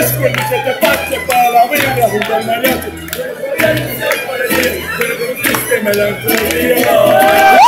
es con que te parte para la vida junto al maleante. Pero me la melancolía.